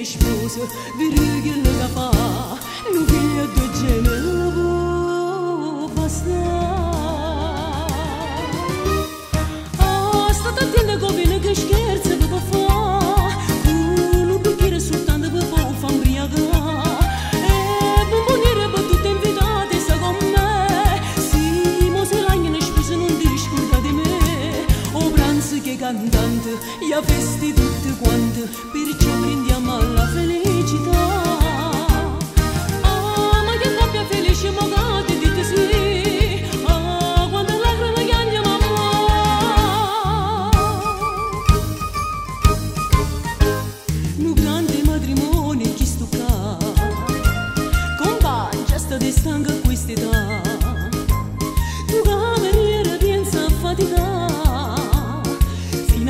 ești pus, virgulă ca fa, nu vie de genă. che cantante, gli avesti tutte quante, perciò prendiamo la felicità. Ah, ma che coppia felice mogate dite sì, ah, la lacrime che andiamo a muovere. Un grande matrimonio che sto qua, compagna sta di stanca quest'età.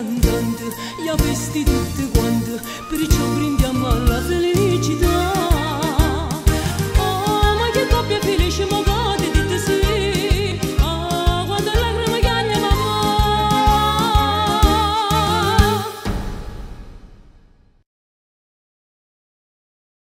cantant, i-a vestit tutte perciò brindiamo alla felicità.